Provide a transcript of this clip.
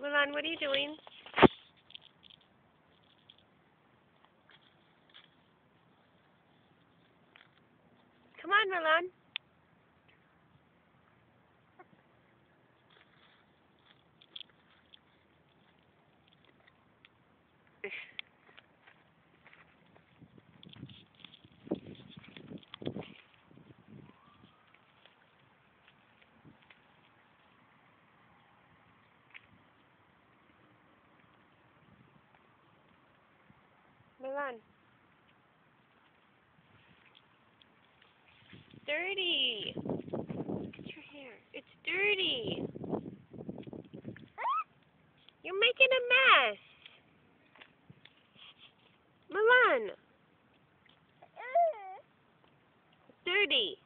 Milan, what are you doing? Come on, run. Dirty. Look at your hair. It's dirty. You're making a mess. Milan. Dirty.